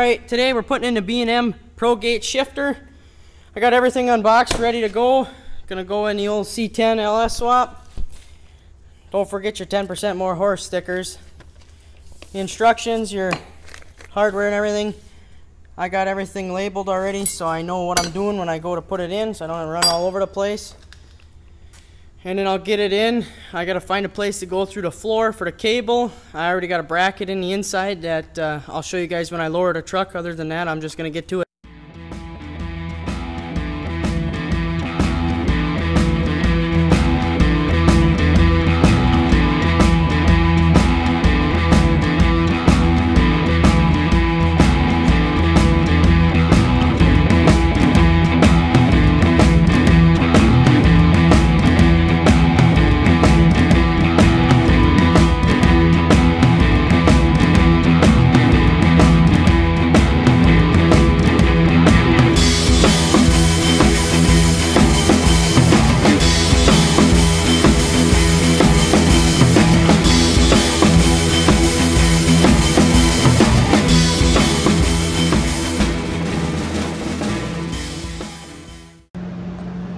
right, today we're putting in the B&M Pro Gate shifter. I got everything unboxed, ready to go. Gonna go in the old C10 LS swap. Don't forget your 10% more horse stickers. The instructions, your hardware and everything. I got everything labeled already so I know what I'm doing when I go to put it in so I don't run all over the place and then I'll get it in. I gotta find a place to go through the floor for the cable. I already got a bracket in the inside that uh, I'll show you guys when I lower the truck. Other than that, I'm just gonna get to it.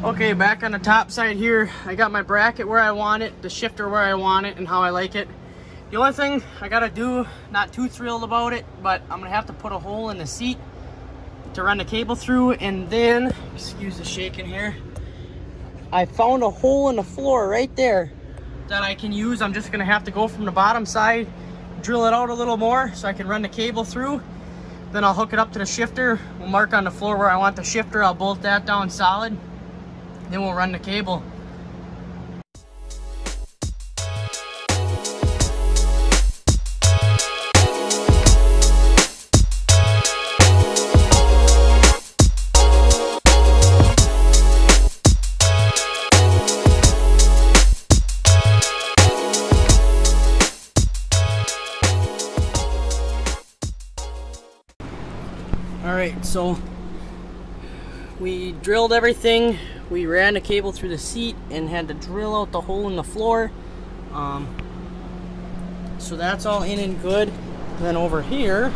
Okay, back on the top side here, I got my bracket where I want it, the shifter where I want it, and how I like it. The only thing I gotta do, not too thrilled about it, but I'm gonna have to put a hole in the seat to run the cable through, and then, excuse the shaking here, I found a hole in the floor right there that I can use. I'm just gonna have to go from the bottom side, drill it out a little more so I can run the cable through. Then I'll hook it up to the shifter. We'll mark on the floor where I want the shifter. I'll bolt that down solid then we'll run the cable. All right, so we drilled everything we ran the cable through the seat and had to drill out the hole in the floor. Um, so that's all in and good. Then over here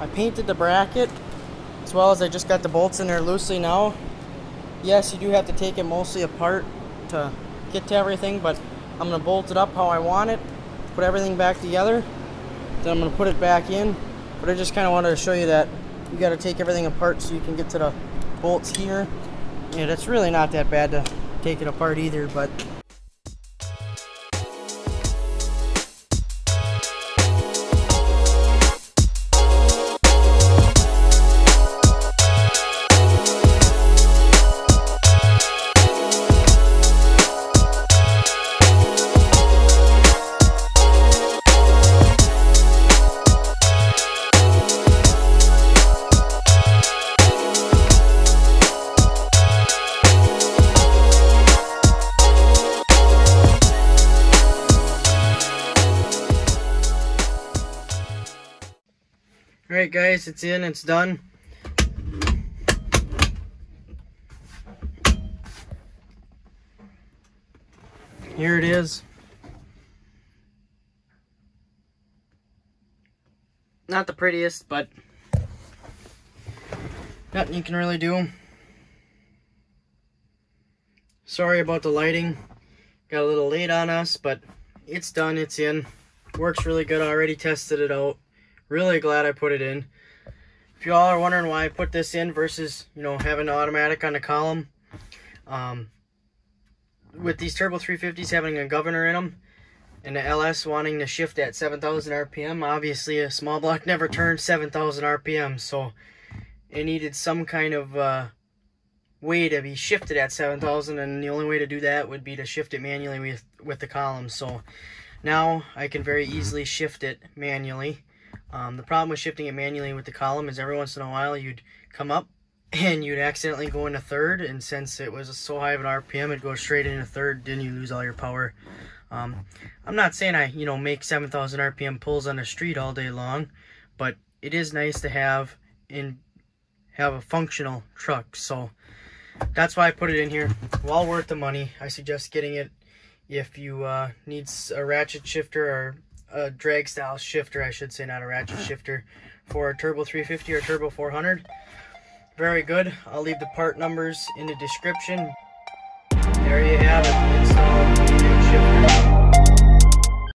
I painted the bracket as well as I just got the bolts in there loosely now. Yes you do have to take it mostly apart to get to everything but I'm gonna bolt it up how I want it put everything back together then I'm gonna put it back in. But I just kind of wanted to show you that you got to take everything apart so you can get to the bolts here. And it's really not that bad to take it apart either but Alright guys, it's in, it's done. Here it is. Not the prettiest, but nothing you can really do. Sorry about the lighting. Got a little late on us, but it's done, it's in. Works really good, I already tested it out. Really glad I put it in. If you all are wondering why I put this in versus, you know, having the automatic on the column, um, with these Turbo 350s having a governor in them, and the LS wanting to shift at 7,000 RPM, obviously a small block never turned 7,000 RPM, so it needed some kind of uh, way to be shifted at 7,000, and the only way to do that would be to shift it manually with, with the column. So now I can very easily shift it manually. Um, the problem with shifting it manually with the column is every once in a while you'd come up and you'd accidentally go into third and since it was so high of an RPM it'd go straight into third then you lose all your power. Um, I'm not saying I you know make 7,000 RPM pulls on the street all day long but it is nice to have in have a functional truck so that's why I put it in here. Well worth the money. I suggest getting it if you uh, need a ratchet shifter or a drag style shifter, I should say, not a ratchet shifter, for a Turbo 350 or Turbo 400. Very good. I'll leave the part numbers in the description. There you have it, installed shifter.